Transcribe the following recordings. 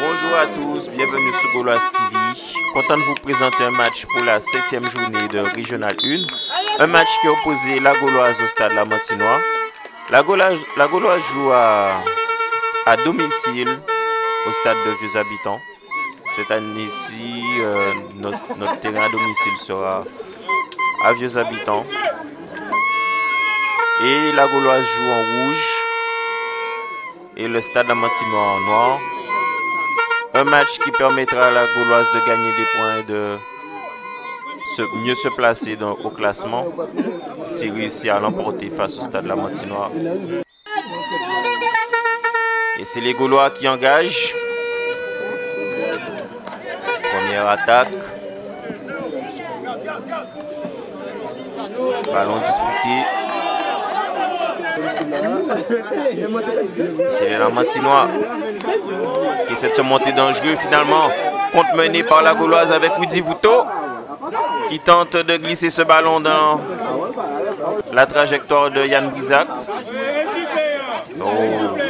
Bonjour à tous, bienvenue sur Gauloise TV. Content de vous présenter un match pour la septième journée de Régional 1. Un match qui a opposé la Gauloise au stade La Montinois. La Gauloise, joue à domicile au stade de Vieux Habitants. Cette année-ci, euh, notre, terrain à domicile sera à Vieux Habitants. Et la Gauloise joue en rouge et le stade Lamantinois en noir. Un match qui permettra à la Gauloise de gagner des points et de mieux se placer au classement s'il réussit à l'emporter face au stade Lamantinois. Et c'est les Gaulois qui engagent. Première attaque. Ballon disputé. C'est les Lamantinois qui essaie de se monter dangereux finalement. Compte mené par la Gauloise avec Woody Vouto qui tente de glisser ce ballon dans la trajectoire de Yann Brisac. Oh,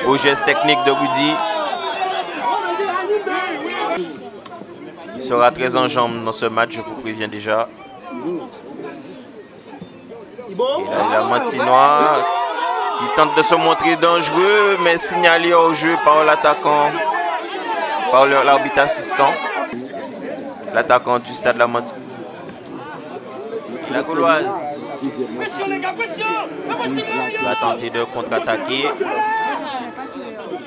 beau geste technique de Woody. Il sera très en jambes dans ce match, je vous préviens déjà. Et là, la Mantinois qui tente de se montrer dangereux, mais signalé au jeu par l'attaquant, par l'arbitre assistant. L'attaquant du stade La Mantinois. La Gauloise va tenter de contre-attaquer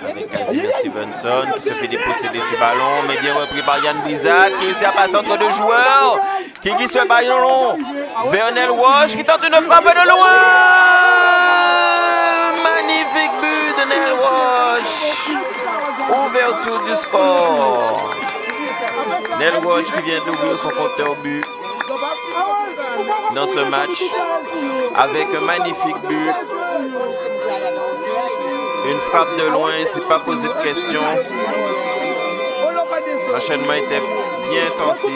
avec Casimir Stevenson qui se fait déposséder du ballon, mais bien repris par Yann Bizac qui essaie à passer entre deux joueurs, qui glisse le ballon vers Nel Wash qui tente une frappe de loin. Magnifique but de Nel Wash. Ouverture du score. Nel Wash qui vient d'ouvrir son compteur but dans ce match avec un magnifique but. Une frappe de loin, c'est pas posé de question. L'enchaînement était bien tenté.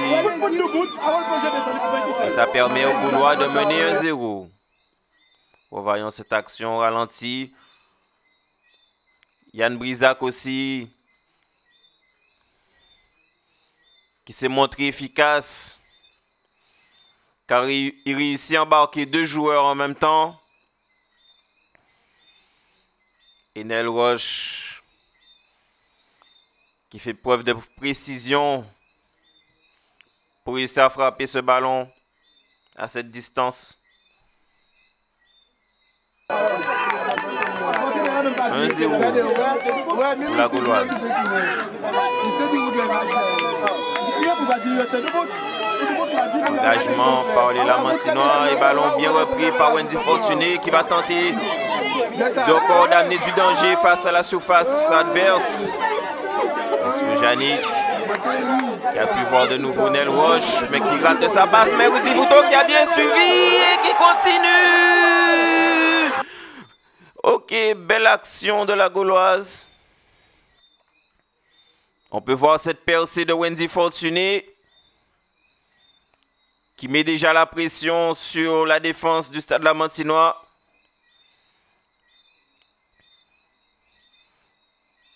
Et ça permet aux Gaulois de mener un 0. Voyons cette action ralentie. Yann Brisac aussi, qui s'est montré efficace car il, réussit à embarquer deux joueurs en même temps. Et Nel Roche qui fait preuve de précision pour réussir à frapper ce ballon à cette distance. 1-0 pour la Gauloise. Engagement par les Lamantinois et ballon bien repris par Wendy Fortuné qui va tenter de coordonner du danger face à la surface adverse. Yannick qui a pu voir de nouveau Nel Roche mais qui rate sa passe. Mais Rudy Vouto qui a bien suivi et qui continue. Ok, belle action de la Gauloise. On peut voir cette percée de Wendy Fortuné qui met déjà la pression sur la défense du Stade Lamantinois.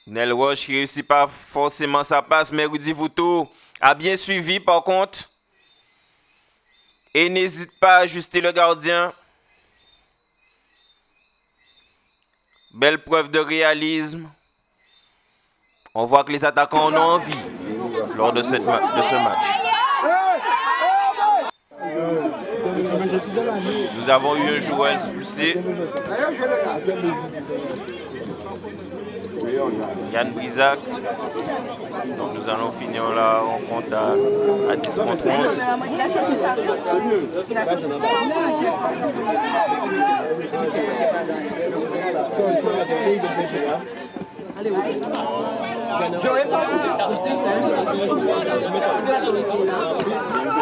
Nel Roche réussit pas forcément sa passe, mais Rudy Vouto a bien suivi par contre. Et n'hésite pas à ajuster le gardien. Belle preuve de réalisme. On voit que les attaquants en ont envie lors de, de ce match. Nous avons eu un joueur expulsé. Yann Brisac. Donc nous allons finir la rencontre à, à 10 contre 11.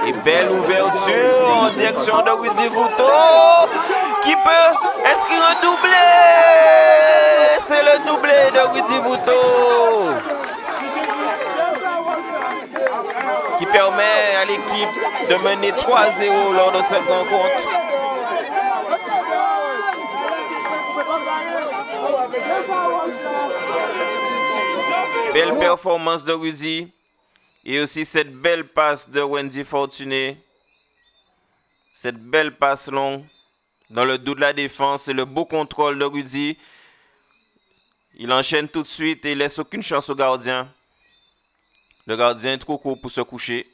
Et belle ouverture en direction de Rudy qui peut inscrire un doublé. C'est le doublé de Rudy Vouto. qui permet à l'équipe de mener 3-0 lors de cette rencontre. Belle performance de Rudy et aussi cette belle passe de Wendy Fortuné. Cette belle passe longue dans le dos de la défense et le beau contrôle de Rudy. Il enchaîne tout de suite et laisse aucune chance au gardien. Le gardien est trop court pour se coucher.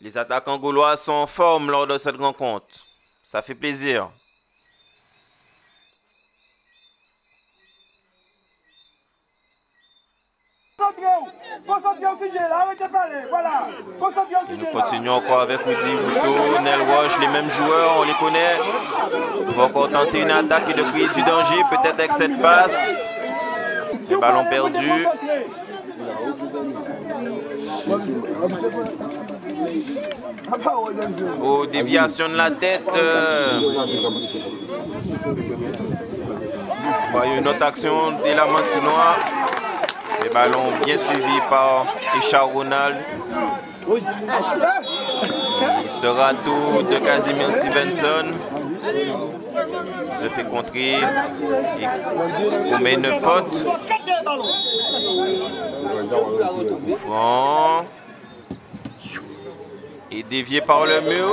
Les attaquants gaulois sont en forme lors de cette rencontre. Ça fait plaisir. Et nous continuons encore avec Rudy Vuto, Nel Roche, les mêmes joueurs, on les connaît. On va encore tenter une attaque et de créer du danger, peut-être avec cette passe. Le ballon perdu. Oh, déviation de la tête. Voyons une autre action de la Ballons bien suivis par Richard Ronald. Il sera tout de Casimir Stevenson. Il se fait contrer et commet une faute. Franc. Et dévié par le mur.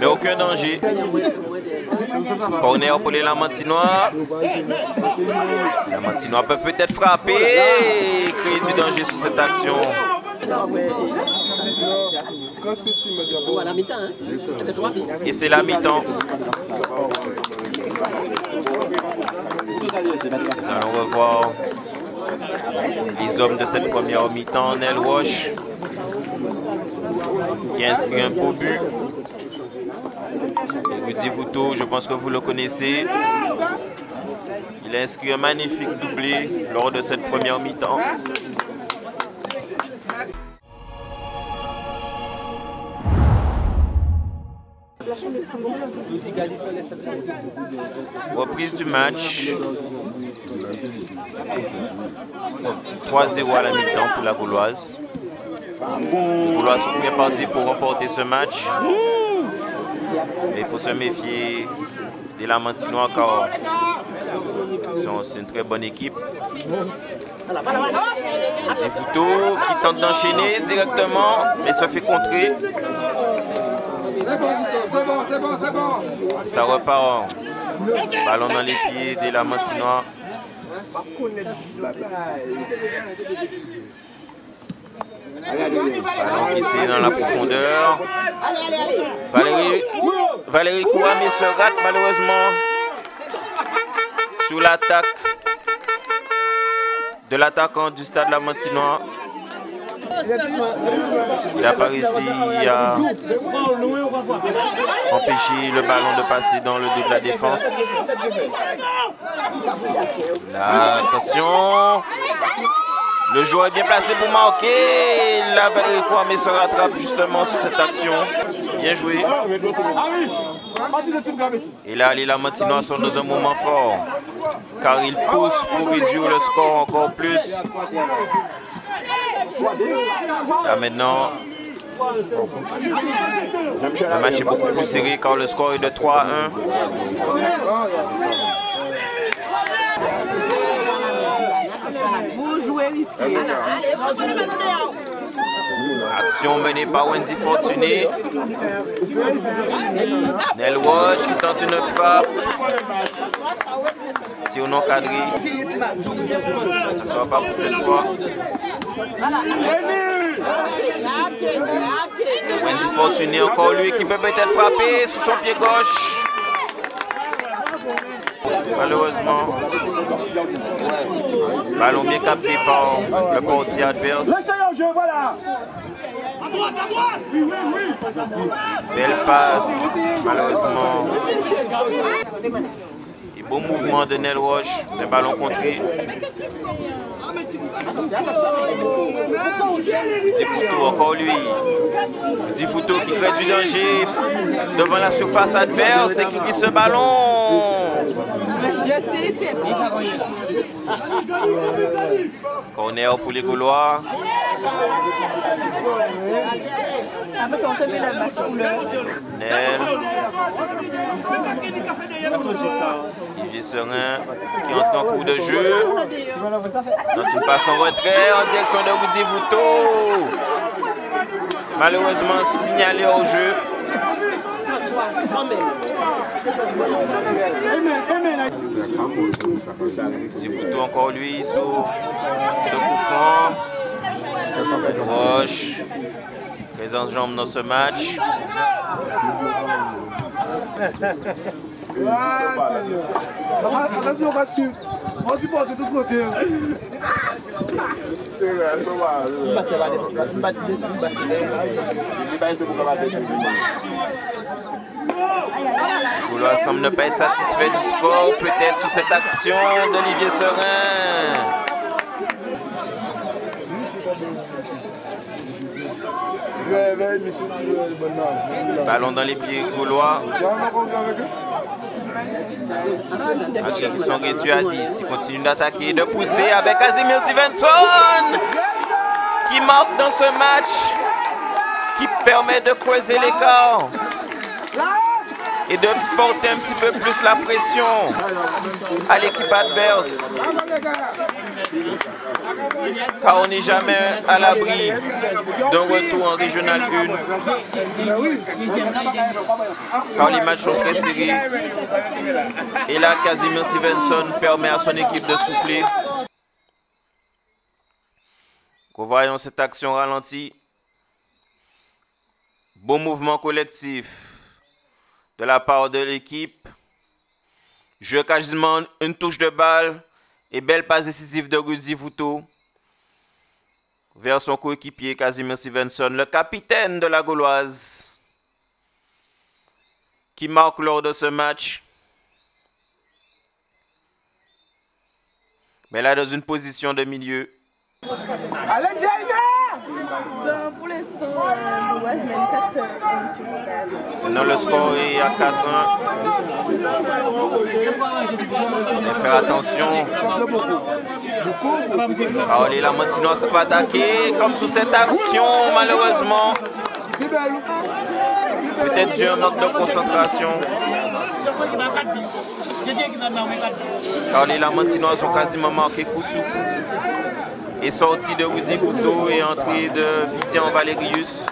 Mais aucun danger. Corner pour les Lamantinois. Les Lamantinois peuvent peut-être frapper et créer du danger sur cette action. Et c'est la mi-temps. Nous allons revoir les hommes de cette première mi-temps. Nel Roche qui inscrit un beau but. Et Rudy Vuto, je pense que vous le connaissez. Il a inscrit un magnifique doublé lors de cette première mi-temps. Reprise du match. 3-0 à la mi-temps pour la Gauloise. Les Gaulois sont bien partis pour remporter ce match. Mais il faut se méfier des Lamantinois car c'est une très bonne équipe. Difuto qui tente d'enchaîner directement, mais se fait contrer. Ça repart. Ballon dans les pieds des Lamantinois. Ici dans la profondeur. Valérie, Valérie Kouami se rate malheureusement sous l'attaque de l'attaquant du stade Lamantinois. Il n'a pas réussi à empêcher le ballon de passer dans le dos de la défense. Attention. Le joueur est bien placé pour marquer. La Valérie Kouame se rattrape justement sur cette action. Bien joué. Et là, les Lamantinois sont dans un moment fort. Car ils poussent pour réduire le score encore plus. Là maintenant, le match est beaucoup plus serré car le score est de 3 à 1. Action menée par Wendy Fortuné. Nel Wash qui tente une frappe. Tir non cadré. Ça ne sera pas pour cette fois. Wendy Fortuné, encore lui qui peut peut-être frapper sur son pied gauche. Malheureusement, ballon bien capté par le portier adverse. Belle passe, malheureusement. Et bon mouvement de Nel Roche, le ballon contré. Difuto, encore lui. Difuto qui crée du danger devant la surface adverse et qui glisse ce ballon. Corner pour les Gaulois. Nel. Olivier Serin qui entre en cours de jeu. Dans une passe en retrait en direction de Rudy. Malheureusement signalé au jeu. Vouto encore lui sur ce coup Roche. Présence jambe dans ce match. On supporte de tous côtés. Gaulois semble ne pas être satisfait du score, peut-être sous cette action d'Olivier Serin. Ballon dans les pieds gaulois. Ok, ils sont réduits à 10. Ils continuent d'attaquer, de pousser avec Casimir Stevenson qui marque dans ce match, qui permet de creuser l'écart et de porter un petit peu plus la pression à l'équipe adverse. Car on n'est jamais à l'abri d'un retour en Régional 1. Car les matchs sont très serrés. Et là, Casimir Stevenson permet à son équipe de souffler. Voyons cette action ralentie. Bon mouvement collectif de la part de l'équipe. Jeu quasiment une touche de balle et belle passe décisive de Rudy Vouto vers son coéquipier Casimir Stevenson, le capitaine de la Gauloise, qui marque lors de ce match. Mais là, dans une position de milieu. Allez, Euh, ouais, je mène 4 euh, sur. Maintenant, le score est à 4-1. Mais faire attention. Allez, la Montinoise va attaquer comme sous cette action, malheureusement. Peut-être dû un manque de concentration. Car les Lamantinois ont quasiment marqué coup sous coup. Et sorti de Rudy Fouto et entrée de Vidian Valerius.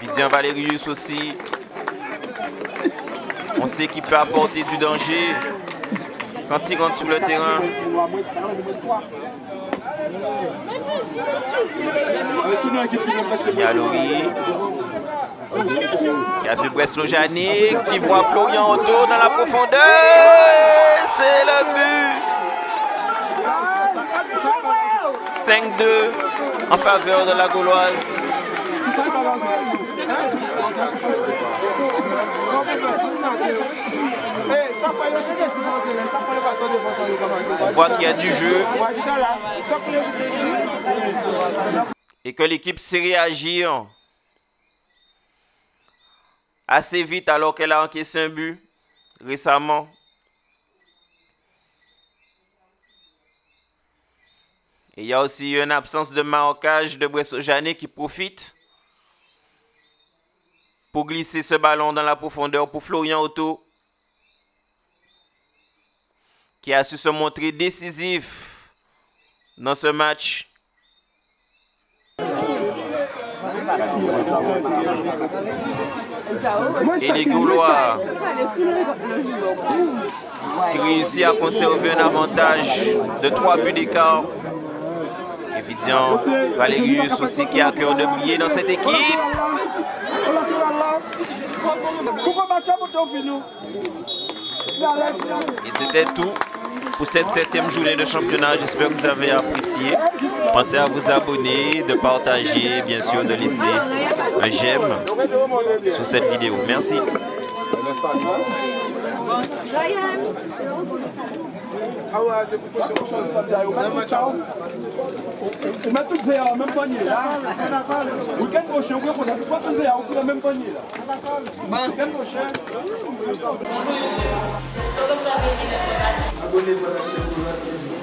Vidian Valerius aussi. On sait qu'il peut apporter du danger quand il rentre sur le terrain. Yalori. Il a vu Breslo qui voit Florian Otto dans la profondeur. C'est le but. 5-2 en faveur de la Gauloise. On voit qu'il y a du jeu et que l'équipe sait réagir assez vite alors qu'elle a encaissé un but récemment. Et il y a aussi une absence de marquage de Bressojane qui profite pour glisser ce ballon dans la profondeur pour Florian Otto qui a su se montrer décisif dans ce match. Et les Gaulois qui réussit à conserver un avantage de 3 buts d'écart. Évidemment, Valérius aussi qui a cœur de briller dans cette équipe. Et c'était tout pour cette septième journée de championnat. J'espère que vous avez apprécié. Pensez à vous abonner, de partager, bien sûr, de laisser un j'aime sous cette vidéo. Merci. Ah ouais, c'est pour match à On met toutes ces en même panier. Week-end prochain, on va pas toutes ces en le même panier là. Week-end prochain. Abonnez-vous à la chaîne de la TV.